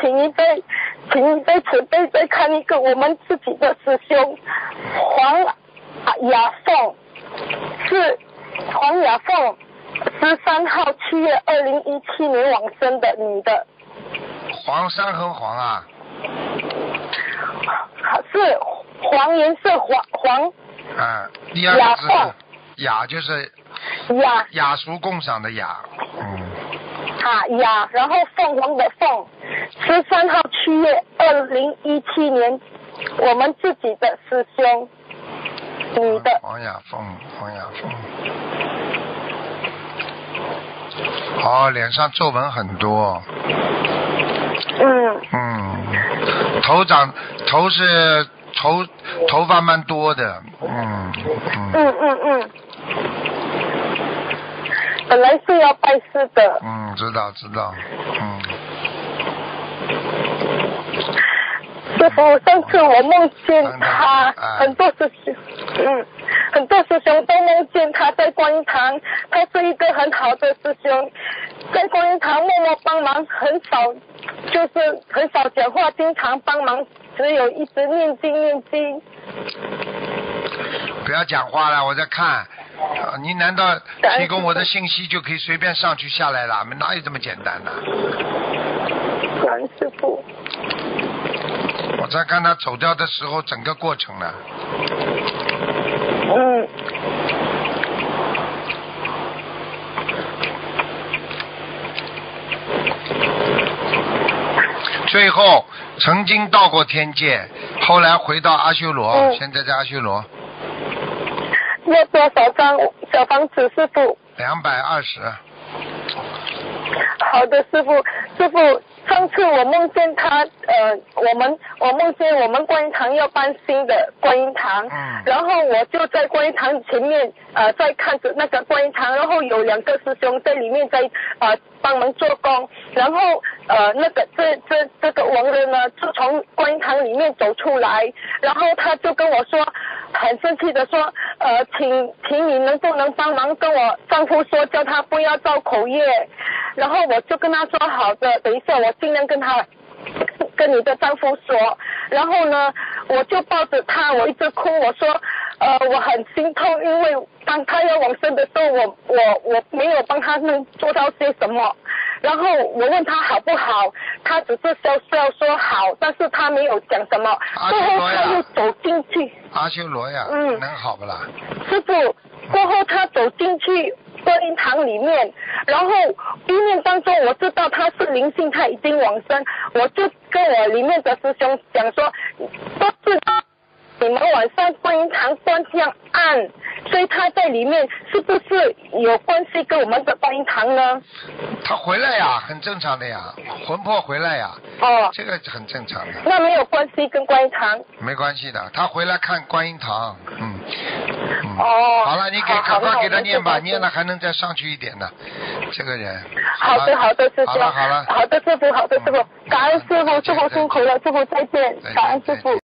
请一杯，请一杯慈悲再看一个我们自己的师兄黄雅凤，是黄雅凤，十三号七月二零一七年往生的女的，黄山和黄啊，是黄颜色黄黄啊，第二个雅雅就是雅雅俗共赏的雅，嗯，啊雅，然后凤凰的凤，十三号七月二零一七年，我们自己的师兄，女的，黄雅凤，黄雅凤。好，脸上皱纹很多，嗯。嗯，头长头是头头发蛮多的，嗯嗯。嗯嗯嗯，本来是要拜师的，嗯，知道知道，嗯，师傅，上次我梦见他哎，很多师兄，嗯，很多师兄都梦见他在观音堂，他是一个很好的师兄，在观音堂默默帮忙，很少，就是很少讲话，经常帮忙，只有一直念经念经。不要讲话了，我在看。啊你难道提供我的信息就可以随便上去下来了？哪有这么简单的？感恩师傅，我在看他走掉的时候整个过程呢。嗯，最后曾经到过天界，后来回到阿修罗，嗯现在在阿修罗要多少张小房子，师傅？两百二十。好的，师傅，师傅，上次我梦见他，呃，我们我梦见我们观音堂要搬新的观音堂，嗯然后我就在观音堂前面，呃，在看着那个观音堂，然后有两个师兄在里面在呃帮忙做工，然后呃那个这这这个王人呢就从观音堂里面走出来，然后他就跟我说，很生气的说，呃，请请你能不能帮忙跟我丈夫说，叫他不要造口业，然后我就跟他说好的，等一下我尽量跟他 跟你的丈夫说，然后呢，我就抱着他，我一直哭，我说，呃，我很心痛，因为当他要往生的时候，我我我没有帮他能做到些什么，然后我问他好不好，他只是笑笑说好，但是他没有讲什么，最后他又走进去，阿修罗呀，嗯能好不啦？师傅，过后他走进去观音堂里面，然后意念当中我知道他是灵性，他已经往生，我就跟我里面的师兄讲说，都是你们晚上观音堂关这样暗，所以他在里面是不是有关系跟我们的观音堂呢？他回来呀，很正常的呀，魂魄回来呀，哦，这个很正常的，那没有关系跟观音堂。没关系的。他回来看观音堂，嗯，嗯。哦好了，你给好赶快给他念吧，念了还能再上去一点呢，这个人。好的，好的，师好，了好了，好的，师傅，好的，师傅嗯，感恩师傅，师傅辛苦了，师傅再见，感恩师傅。